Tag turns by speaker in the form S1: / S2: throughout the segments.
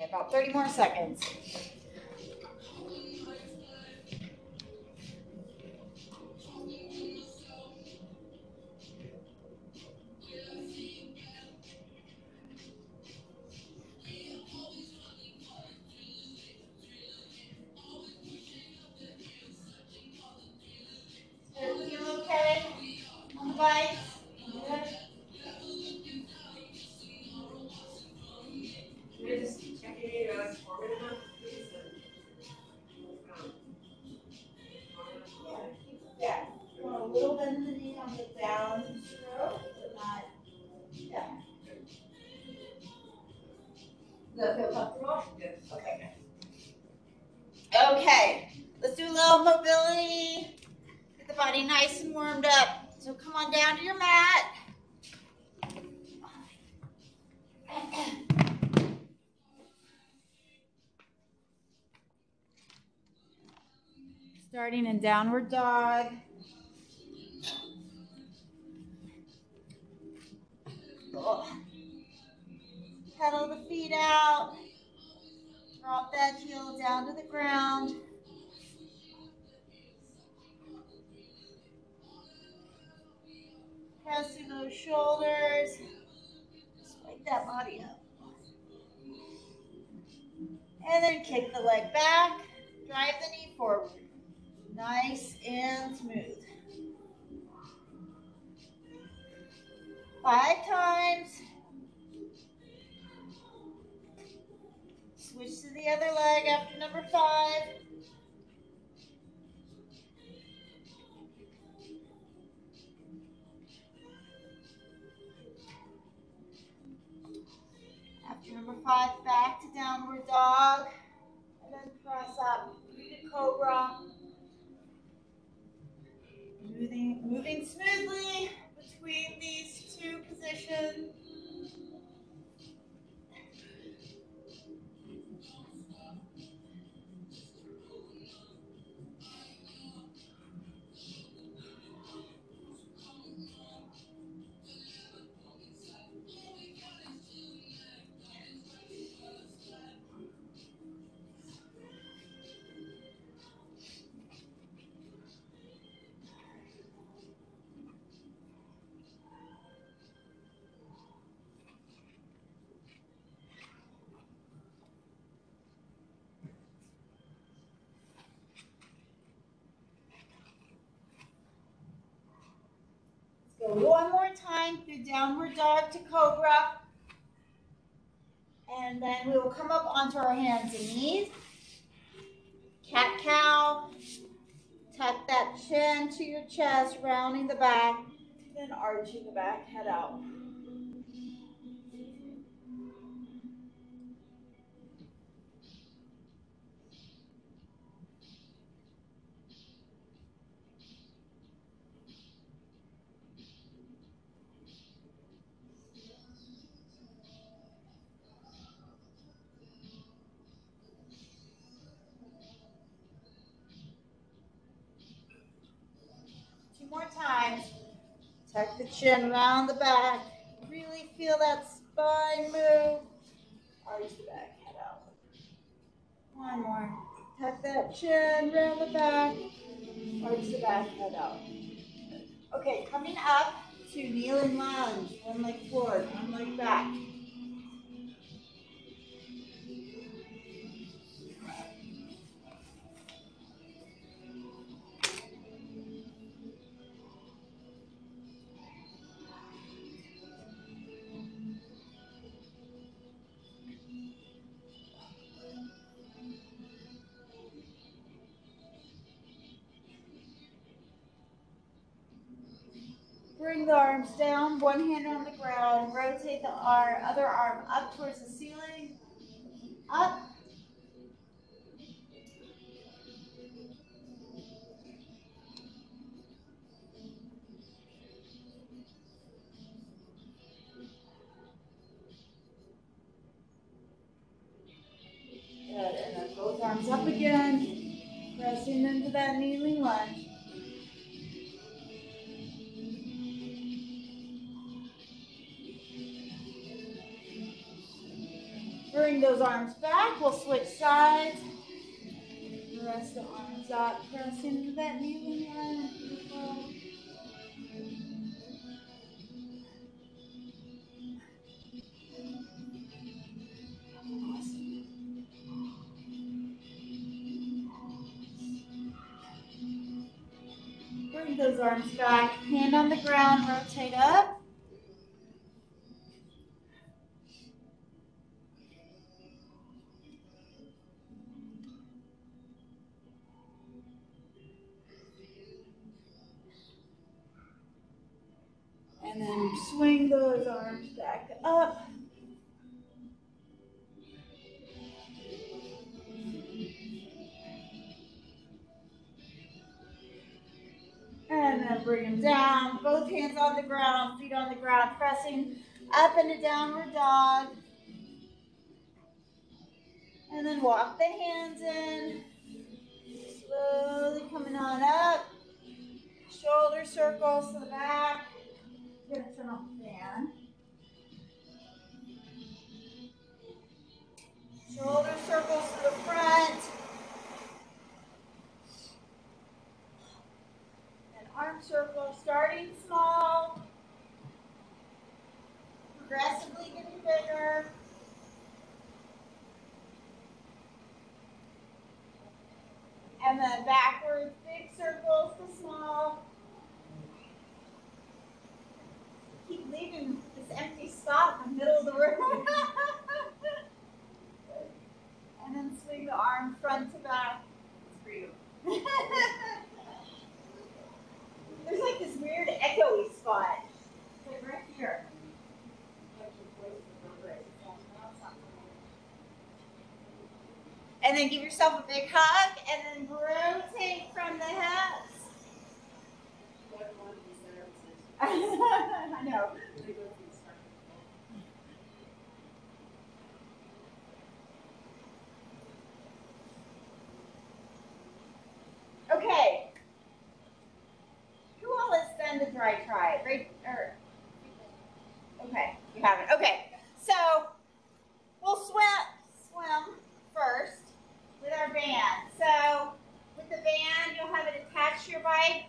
S1: About 30 more seconds. Starting in downward dog. Pedal the feet out. Drop that heel down to the ground. Press through those shoulders. Just that body up. And then kick the leg back. Drive the knee forward. Nice and smooth. Five times. Switch to the other leg after number five. After number five, back to downward dog. And then press up. Cobra. Moving, moving smoothly between these two positions. Time through downward dog to cobra. And then we will come up onto our hands and knees. Cat cow. Tuck that chin to your chest, rounding the back, then arching the back, head out. Tuck the chin around the back. Really feel that spine move. Arch the back, head out. One more. Tuck that chin around the back. Arch the back, head out. Okay, coming up to kneeling lunge. One leg forward, one leg back. Arms down, one hand on the ground. Rotate the arm, other arm up towards the ceiling. Up. Those arms back. Hand on the ground. Rotate up. Downward dog. And then walk the hands in. Slowly coming on up. Shoulder circles to the back. I'm gonna turn off the fan. Shoulder circles to the front. And arm circles, starting small. Progressively getting bigger. And then backwards, big circles to small. keep leaving this empty spot in the middle of the room. and then swing the arm front to back.
S2: It's for you.
S1: There's like this weird echoey spot. Right here. And then give yourself a big hug and then rotate from the hips.
S2: What one is there?
S1: I know.
S2: Let me go through the start.
S1: Okay. Who all has done the dry tri? Right? Or, okay, you haven't. Okay, so we'll swim, swim first with our band. So with the band, you'll have it attached to your bike.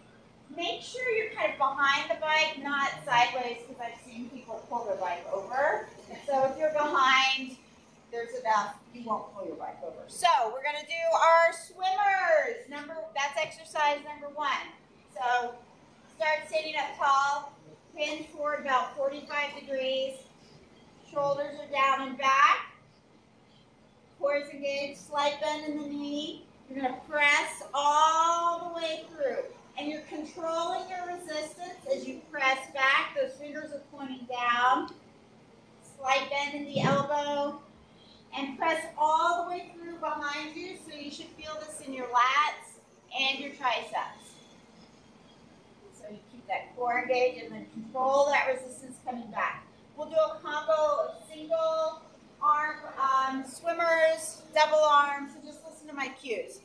S1: Make sure you're kind of behind the bike, not sideways, because I've seen people pull their bike over. So if you're behind, there's enough, you won't pull your bike over. So we're gonna do our swimmers. Number, that's exercise number one. So start sitting up tall, pin forward about 45 degrees. Shoulders are down and back. Core is engaged, slight bend in the knee. You're gonna press all the way through. And you're controlling your resistance as you press back. Those fingers are pointing down. Slight bend in the elbow. And press all the way through behind you. So you should feel this in your lats and your triceps. So you keep that core engaged and then control that resistance coming back. We'll do a combo of single arm um, swimmers, double arms. So just listen to my cues.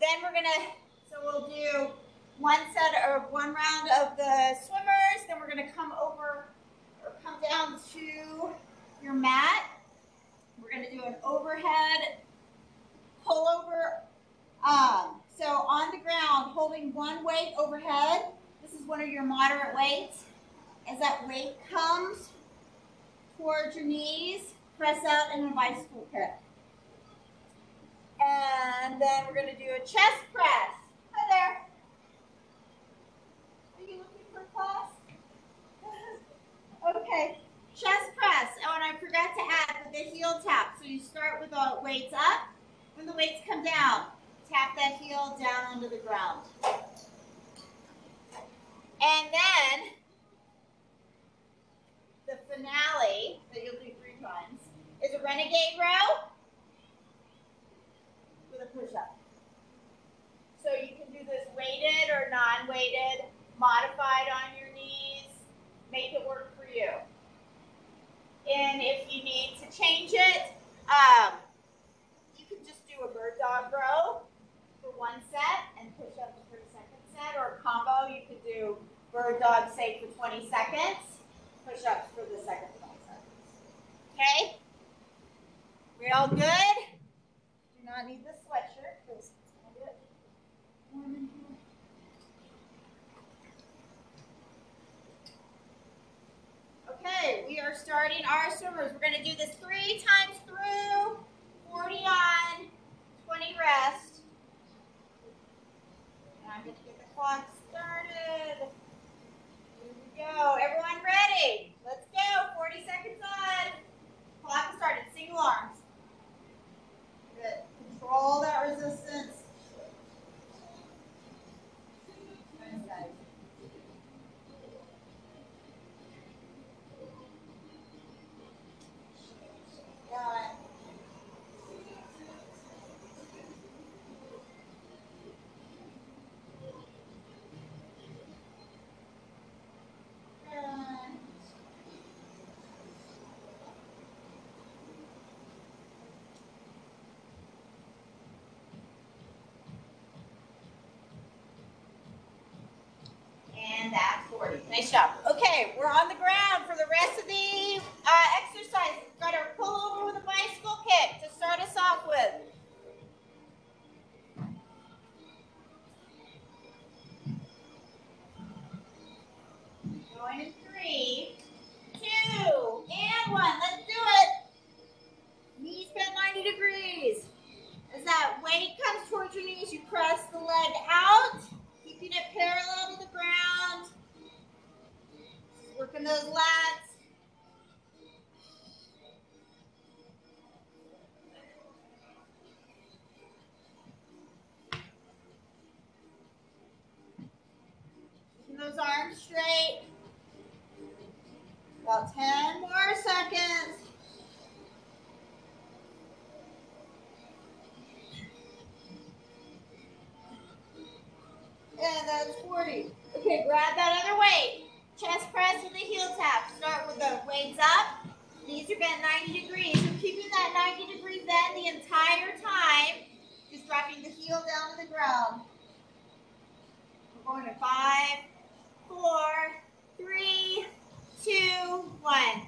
S1: Then we're gonna, so we'll do one set or one round of the swimmers. Then we're gonna come over or come down to your mat. We're gonna do an overhead pullover. Um, so on the ground, holding one weight overhead. This is one of your moderate weights. As that weight comes towards your knees, press out in a bicycle kick. And then we're gonna do a chest press. Hi there. Are you looking for class? okay, chest press. Oh, and I forgot to add the heel tap. So you start with the weights up. When the weights come down, tap that heel down onto the ground. And then the finale that you'll do three times is a renegade row with a push-up. So you can do this weighted or non-weighted, modified on your knees, make it work for you. And if you need to change it, um, you can just do a bird dog row for one set and push up for the second set, or a combo, you could do bird dog say for 20 seconds, push ups for the second 20 seconds. Okay? We all good? Do not need the sweatshirt because it's gonna get warm in here. Okay, we are starting our swimmers. We're gonna do this three times through, 40 on, 20 rest. And I'm gonna get the clock started. Here we go. Everyone ready? Let's go. 40 seconds on. Clock started. Single arms. Good. Control that resistance. Nice, guys. Got it. Good. And that's 40. Nice job. Okay, we're on the ground for the rest of the And that's 40. Okay, grab that other weight. Chest press with the heel tap. Start with the weights up. Knees are bent 90 degrees. So keeping that 90 degree bend the entire time. Just dropping the heel down to the ground. We're going to five, four, three, two, one.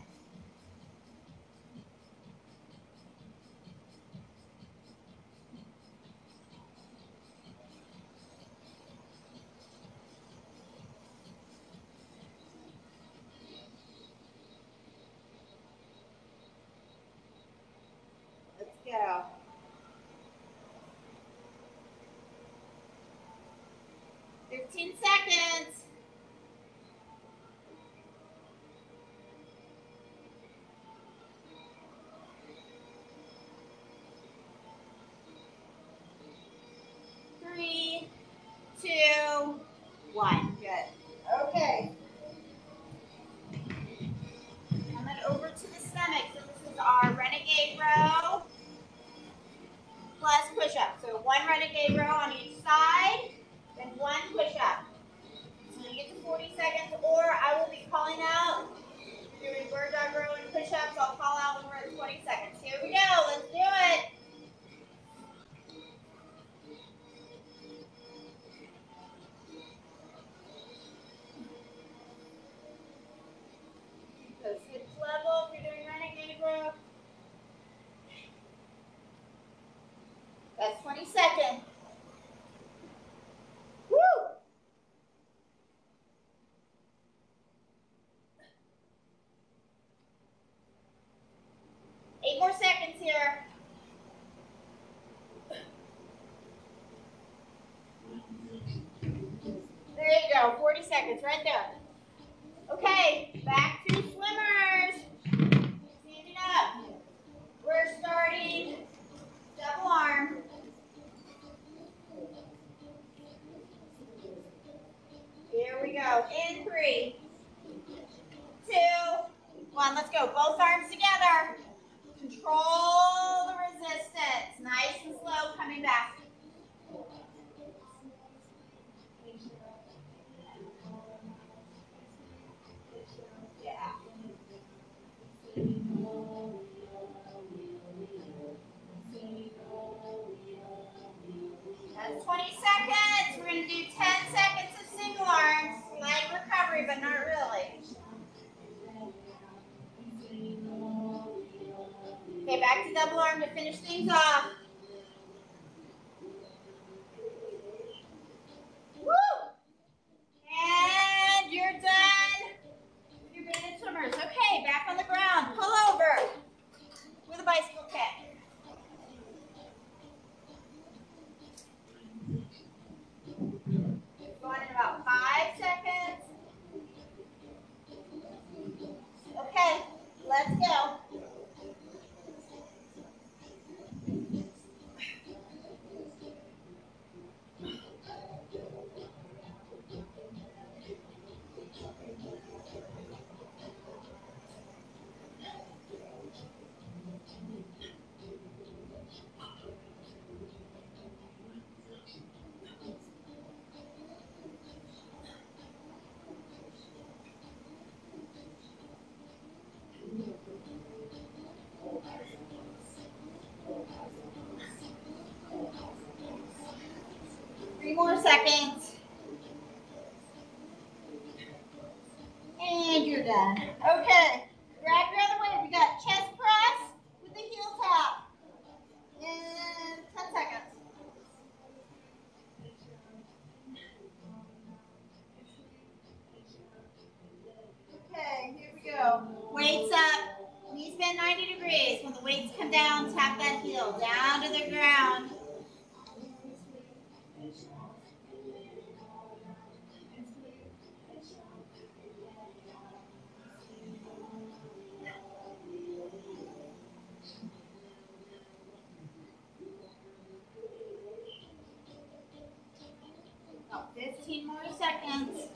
S1: 22nd. Woo! Eight more seconds here. There you go, 40 seconds right there. Okay, back In three, two, one. Let's go. Both arms together. Control the resistance. Nice and slow coming back. Double arm to finish things off. Woo! And you're done. with Your banded swimmers. Okay, back on the ground. Pull over with a bicycle kick. Going in about five seconds. Okay, let's go. Three more seconds. And you're done. Okay. Grab your other weight. We got chest press with the heel tap. In 10 seconds. Okay, here we go. Weights up. Knees bend 90 degrees. When the weights come down, tap that heel down to the ground. About 15 more seconds.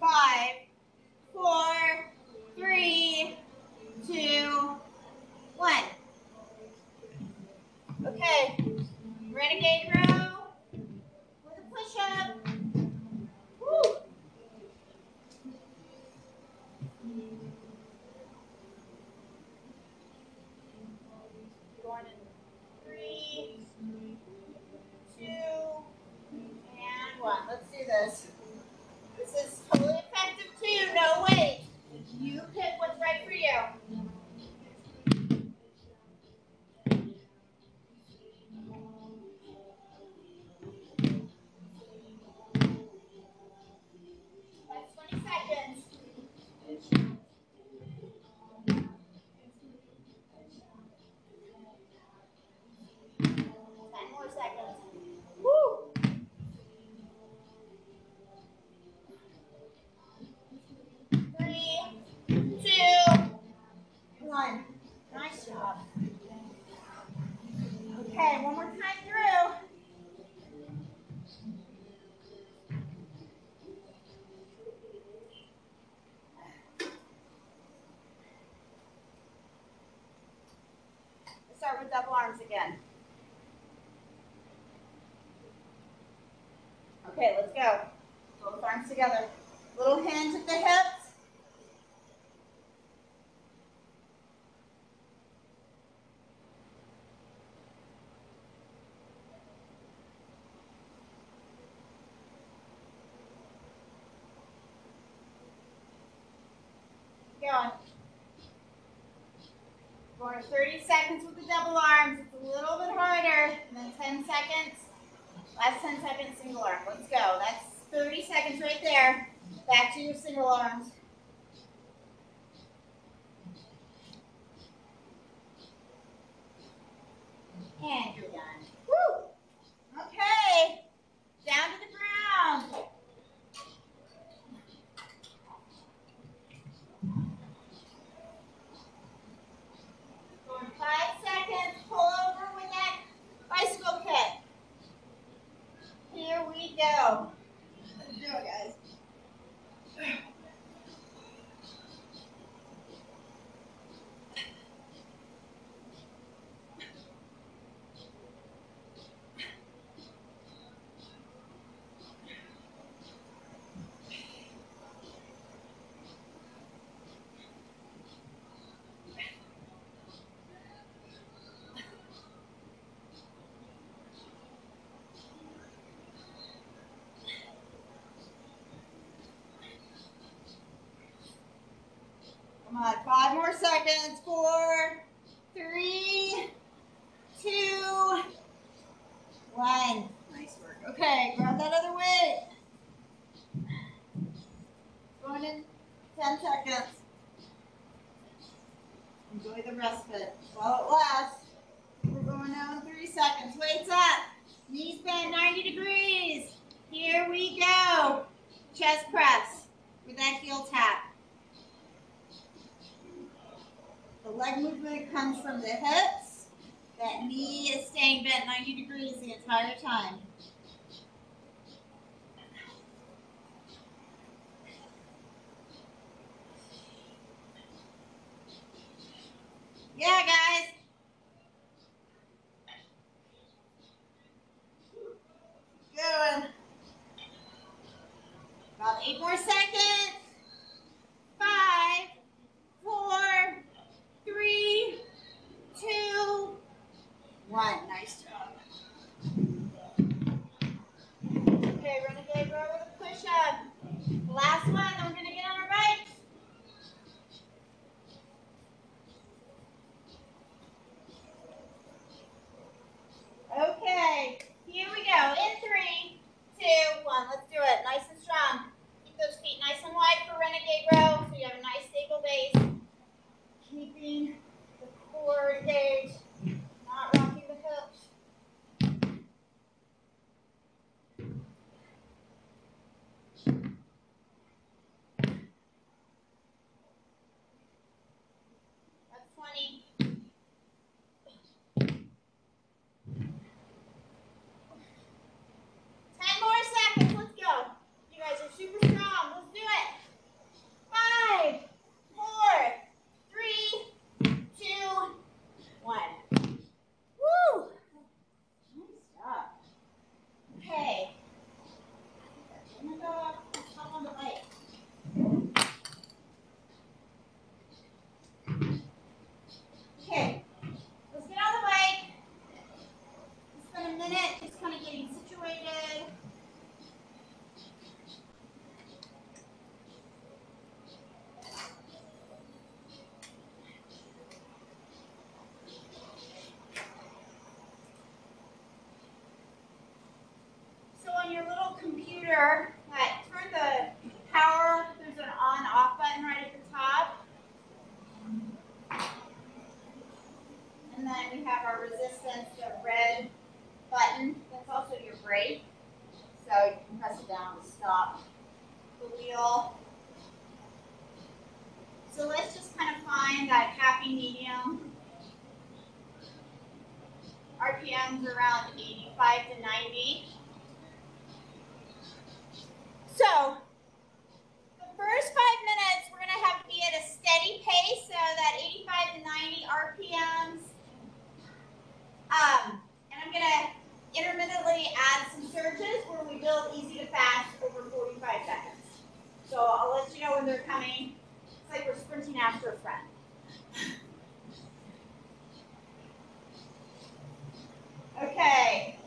S1: Five, four, three, two, one. Okay, renegade row with a push up. Woo. Going in three, two, and one. Let's with double arms again. Okay, let's go. Both arms together. Little hinge at the hips. Going. Going 30 seconds double arms. It's a little bit harder. Then 10 seconds. Last 10 seconds, single arm. Let's go. That's 30 seconds right there. Back to your single arms. And you're done. Woo! Okay. Down to the ground. Going five seconds. Pull over with that bicycle kick. Here we go. Let's do it, guys. Come on, five more seconds. Four, three, two, one. Nice work. Okay, grab that other weight. Computer, uh, turn the power, there's an on-off button right at the top. And then we have our resistance, the red button. That's also your brake. So you can press it down to stop the wheel. So let's just kind of find that happy medium. RPMs around 85 to 90. So the first five minutes we're gonna have to be at a steady pace, so that 85 to 90 RPMs. Um, and I'm gonna intermittently add some surges where we build easy to fast over 45 seconds. So I'll let you know when they're coming. It's like we're sprinting after a friend. Okay.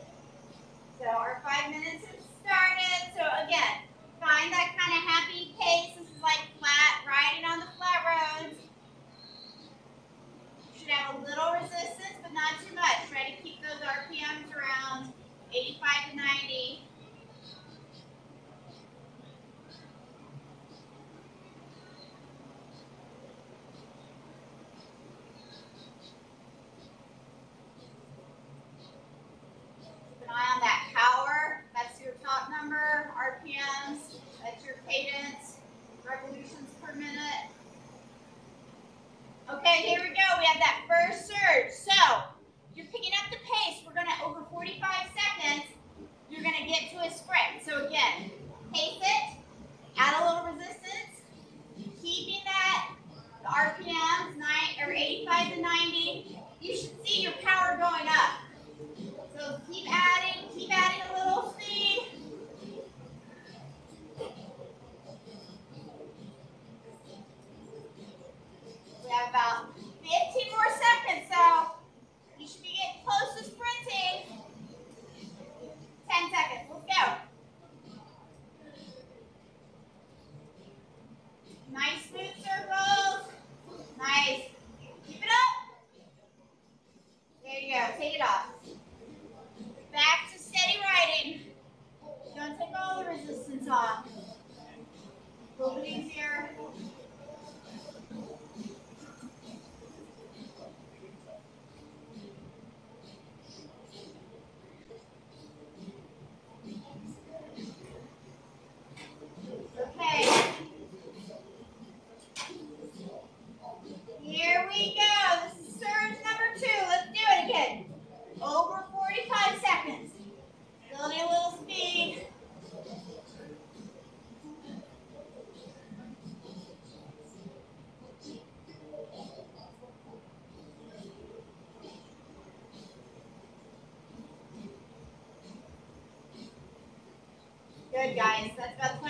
S1: So our five minutes have started. So again, find that kind of happy pace. This is like flat, riding on the flat roads. Should have a little resistance, but not too much. Try to keep those RPMs around 85 to 90.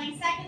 S1: 22nd.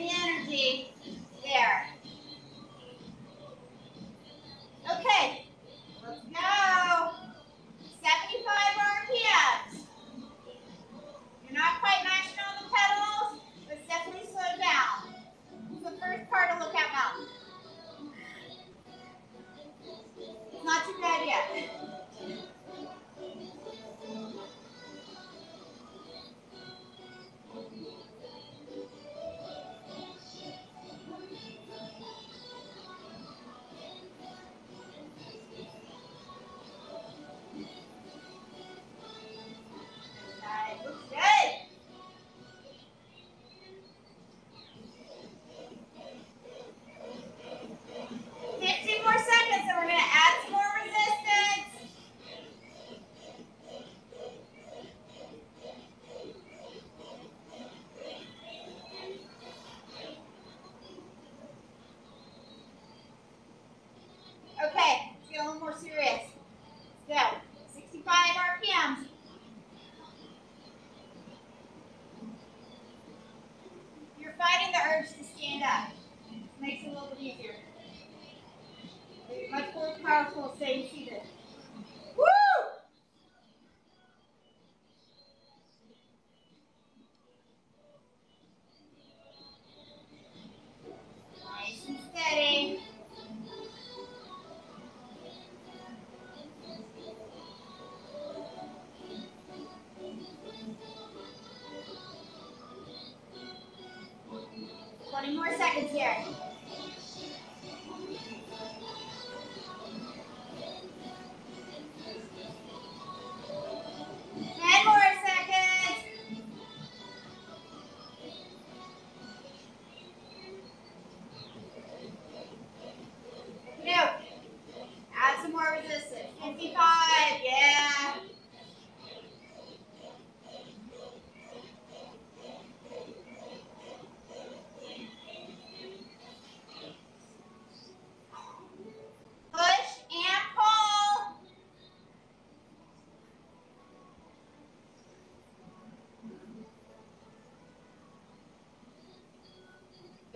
S1: Don't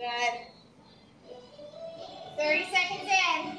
S1: Good. 30 seconds in.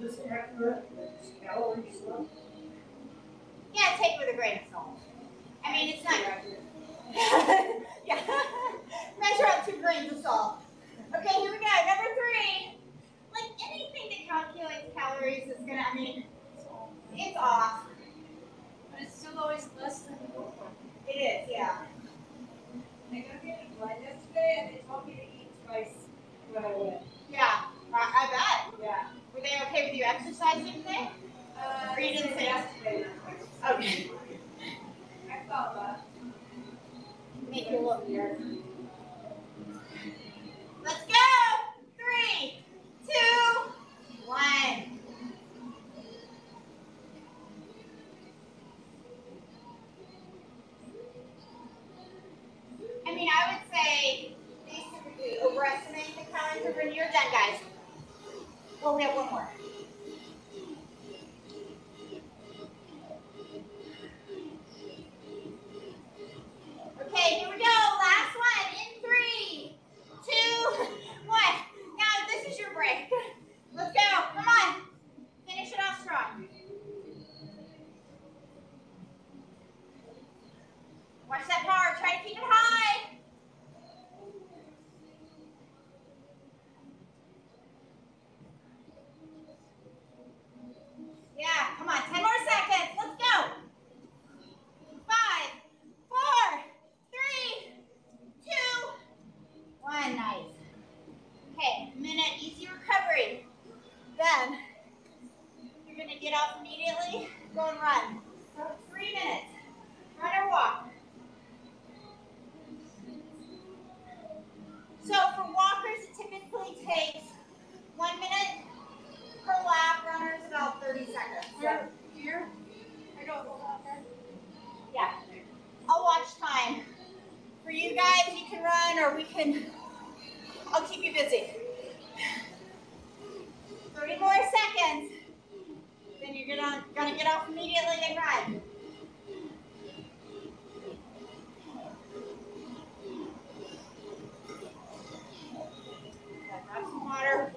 S2: this accurate, this calorie stuff?
S1: Yeah, take it with a grain of salt. I mean, it's not yeah. Measure up two grains of salt. Okay, here we go. Number three. Like anything that calculates calories is gonna, I mean, it's off.
S3: But it's still always less than the normal.
S1: It is, yeah.
S2: I got getting blood yesterday and they told me to eat twice what I would.
S1: Yeah, I, I bet.
S2: Yeah
S1: they okay with you exercising today?
S2: Uh,
S1: or you say. Okay.
S2: I thought that.
S1: Make you look weird. Let's go! Three, two, one. I mean, I would say basically overestimate the calendar when you're done, guys. Oh, we have one more. Okay, here we go. Last one in three, two, one. Now this is your break. Let's go. Come on. Finish it off strong. Watch that bar. Try to keep it high. Yeah, come on. Ten more seconds. Let's go. Five, four, three, two, one. Nice. Okay, minute, easy recovery. Then you're gonna get up immediately, go and run. So three minutes. Run or walk. So for walkers, it typically takes one minute per lap. Runners about 30 seconds. So
S3: Here? I go a little longer.
S1: yeah, I'll watch time. For you guys, you can run or we can. I'll keep you busy. 30 more seconds. Then you're gonna gonna get off immediately and run. Grab some water.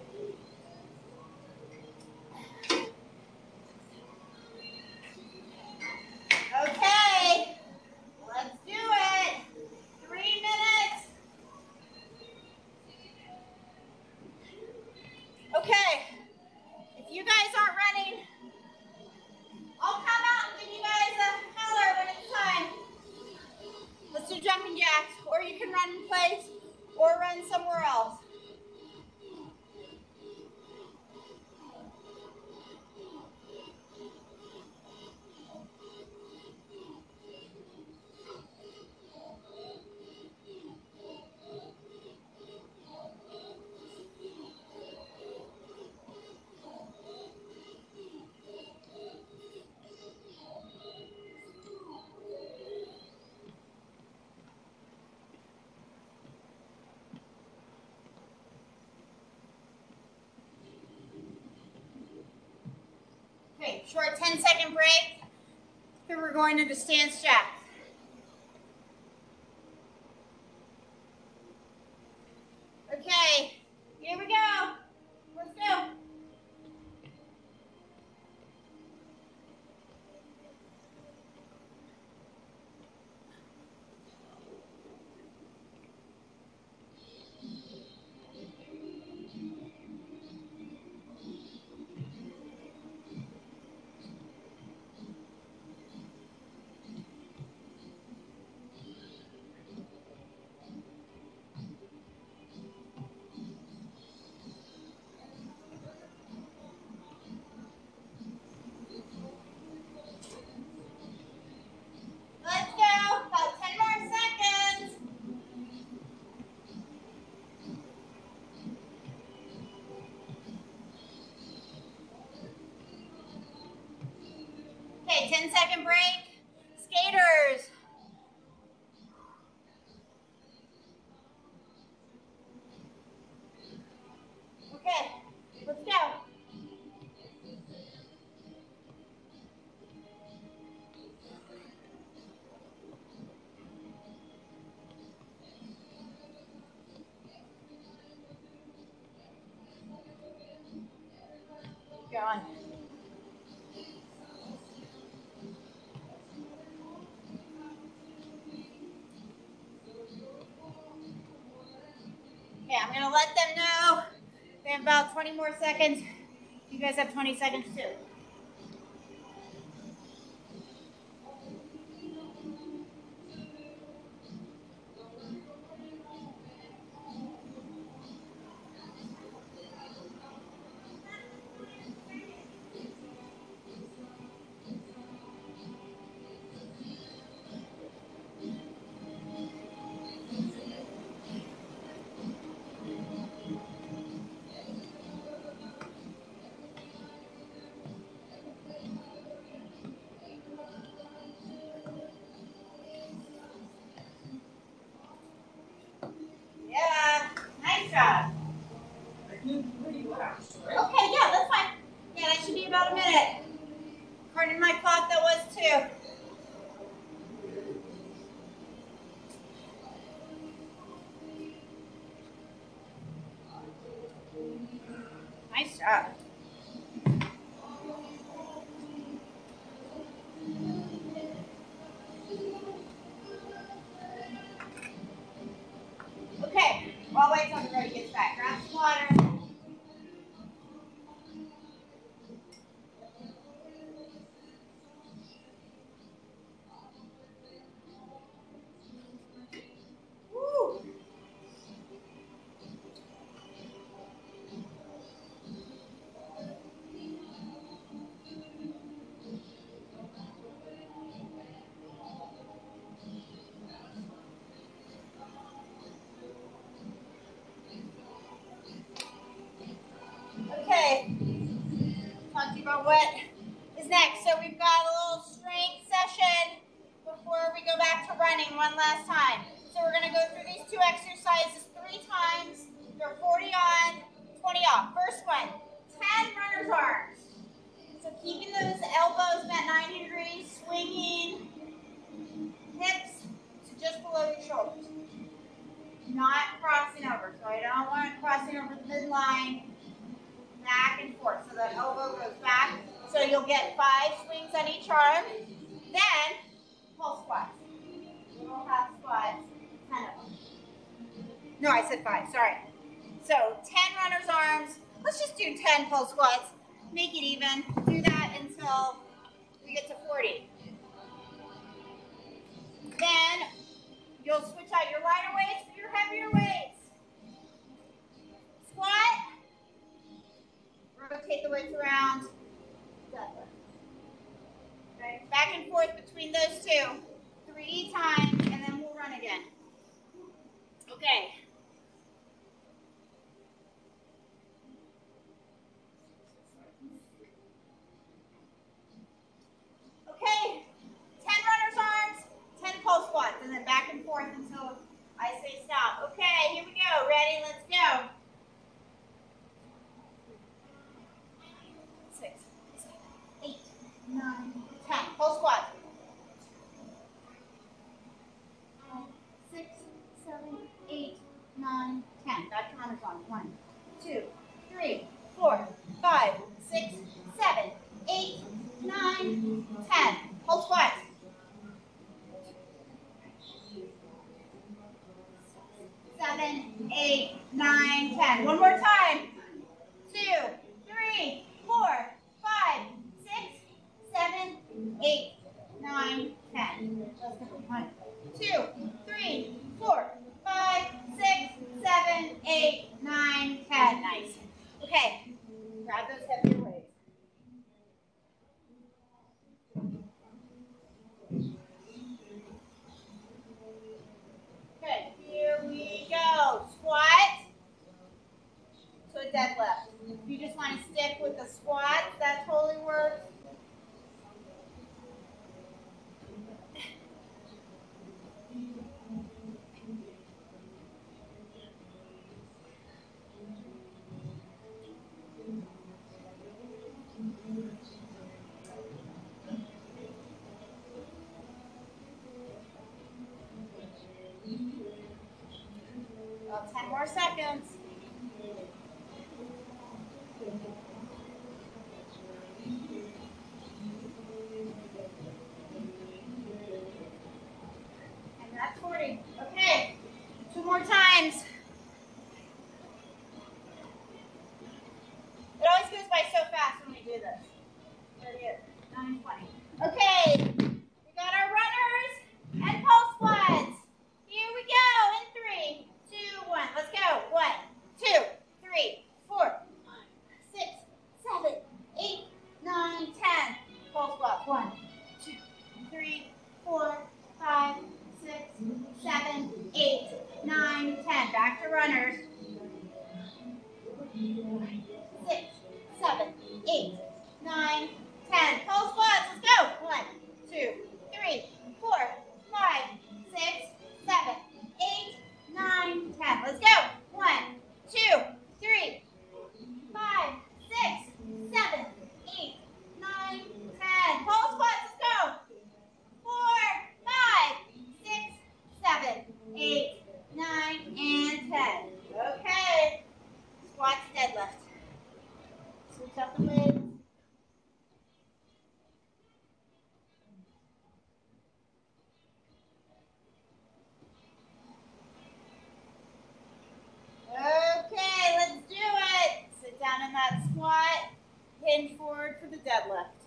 S1: Short 10 second break. Here we're going into stance jack. Okay, Okay, 10 second break. Let them know. They have about 20 more seconds. You guys have 20 seconds too. What is next. So we've got a little strength session before we go back to running one last time. So we're gonna go through these two exercises three times. They're 40 on, 20 off. First one, 10 runner's arms. So keeping those elbows bent 90 degrees, swinging hips to just below your shoulders. Not crossing over. So I don't want crossing over the midline back and forth. So that elbow goes back. So you'll get five swings on each arm. Then, pulse squats. Little half squats, 10 of them. No, I said five, sorry. So 10 runner's arms. Let's just do 10 pulse squats. Make it even. Do that until we get to 40. Then you'll switch out your lighter weights for your heavier weights. Squat. Rotate the weights around. Okay. Back and forth between those two. Three times, and then we'll run again. Okay. Okay. 10 runner's arms, 10 pulse squats, and then back and forth until I say stop. Okay, here we go. Ready? Let's go. 10. Whole squat. Five, six, seven, eight, nine, ten. That counter's on. One, two, three, four, five, six, seven, eight, nine, 10. Whole. Seven, eight, nine, ten. One more time. Two, eight, nine, ten. One, two, three, four, five, six, seven, eight, nine, ten. Nice. Okay. Grab those heavier weights. Okay, here we go. Squat to a deadlift. If you just want to stick with the squat, that totally works. About 10 more seconds. And that's 40. Okay, two more times. It always goes by so fast when we do this. There it is, 920. Okay, we got our runners and pulse squats. Here we go in three, two, one. Let's go. One, two, three, four, five, six, seven, eight, nine, ten. Pulse squats. One, two, three, four, five, six, seven, eight, nine, ten. Back to runners. Six, seven, eight, nine, ten. Squats. Let's go. One, two, three, four, five, six, seven, eight, nine, ten. Let's go. One, two, three, five, six, seven, eight, Switch out the weights. Okay, let's do it. Sit down in that squat. Hinge forward for the deadlift.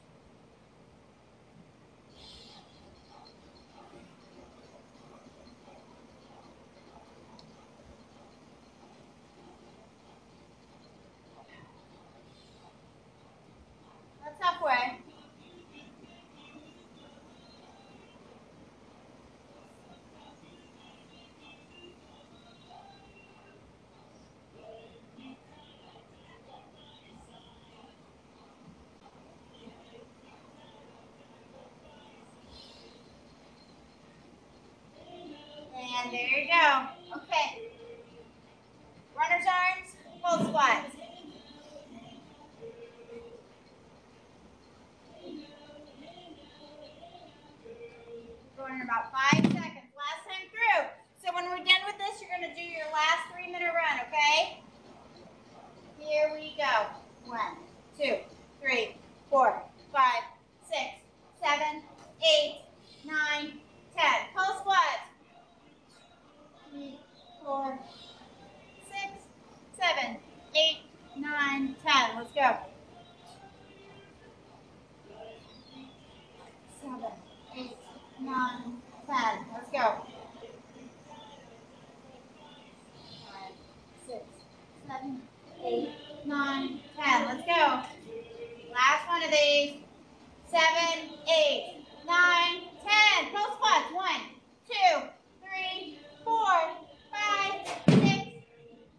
S1: That's halfway. And there you go. Okay. Runner's arms, full squats. Going in about five seconds. Last time through. So when we're done with this, you're going to do your last three minute run, okay? Here we go. One, two, three, four, five, six, seven, eight, nine, ten. Pulse squats. Three, four, six, seven, eight, nine, ten. Let's go. Seven, eight, nine, ten. Let's go. Five, six, seven, eight, nine, ten. Let's go. Last one of these. Seven, eight, nine, ten. Pulse squats. One, two, three, four, five, six,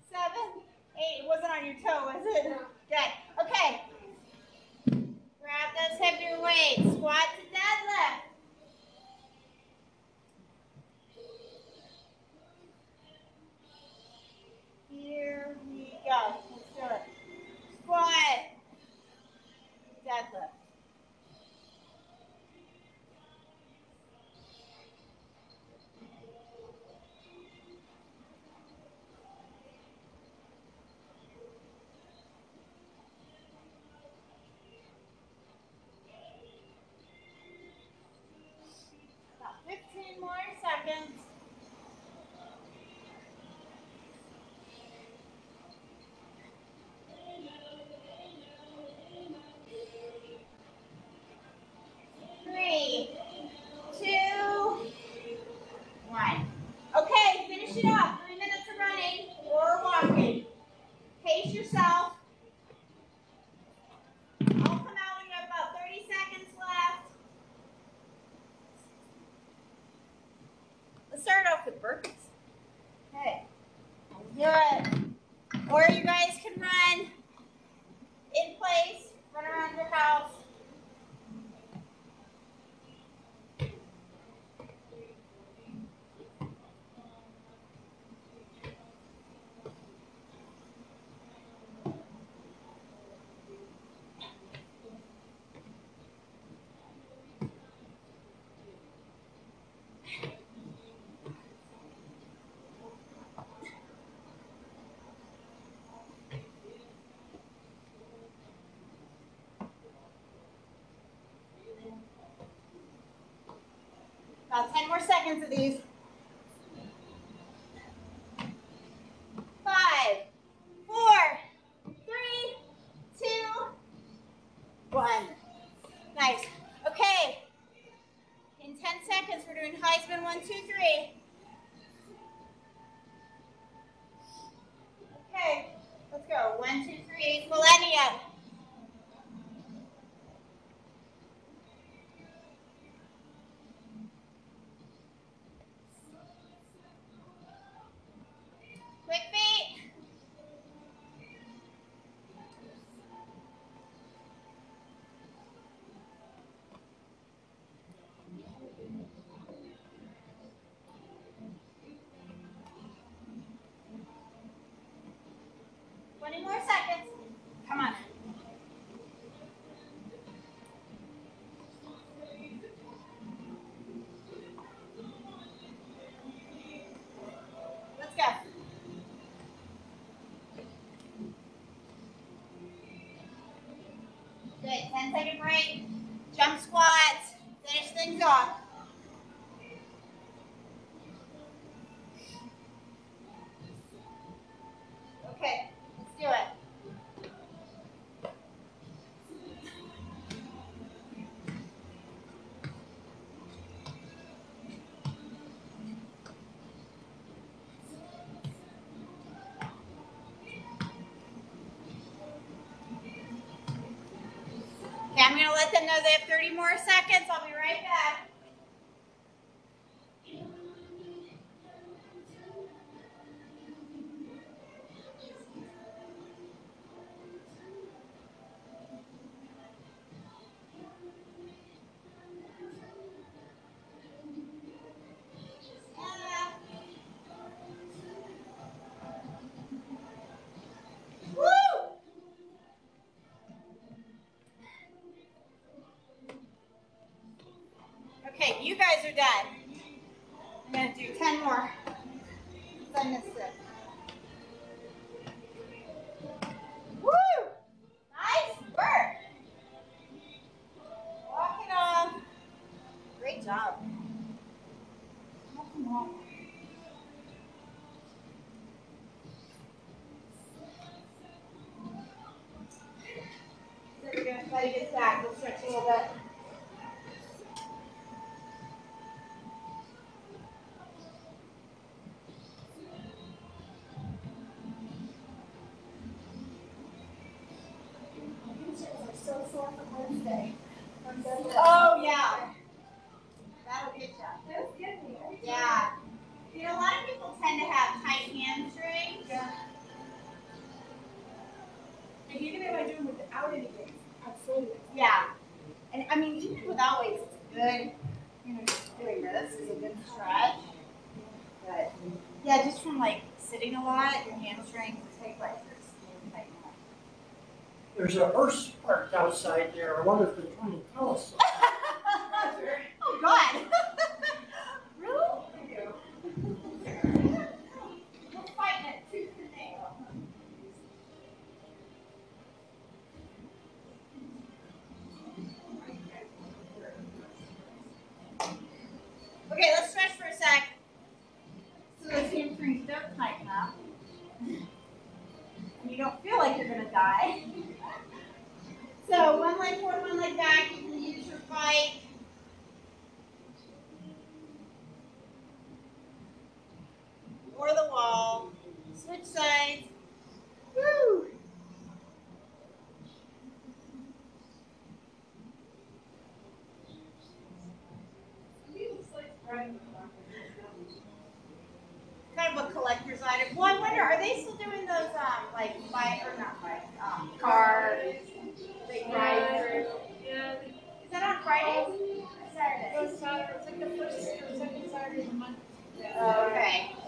S1: seven, eight. It wasn't on your toe, was it? Good. Okay. Grab those heavier weights. Squat to deadlift. Here we go. Let's do it. Squat. Deadlift. About 15 more seconds. Three, two, one. Okay, finish it off. Three minutes of running or walking. Pace yourself. I'll come out when you have about 30 seconds left. Let's start off with burpees. Okay. Do it. Or you guys can run in place, run around your house. About 10 more seconds of these. Five, four, three, two, one. Nice. Okay. In 10 seconds, we're doing Heisman one, two, three. 20 more seconds. Come on. Let's go. Good, 10 second break. Jump squats, finish things off. Okay, you guys are done. I'm going to do 10 more. I missed it. Woo! Nice work. Walk it off. Great job. We're going to play this back. We'll stretch a little bit.
S4: there's a hearse parked outside there. I wonder if
S1: Okay.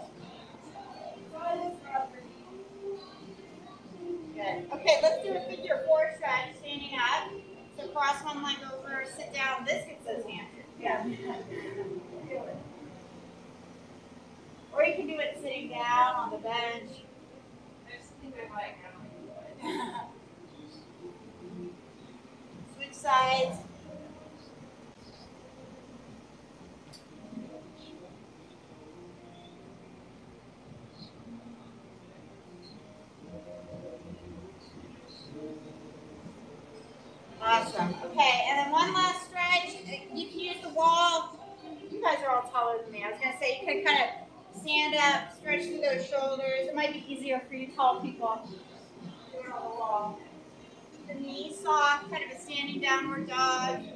S1: God.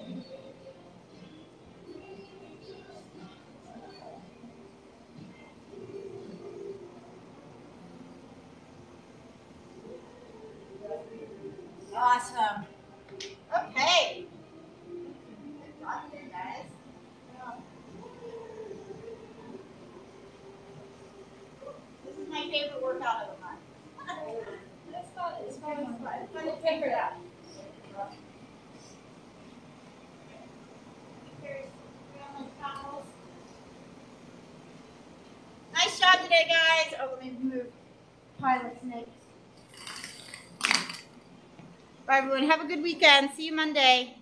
S1: Okay, guys. Oh, let me move Pilates next. Bye, everyone. Have a good weekend. See you Monday.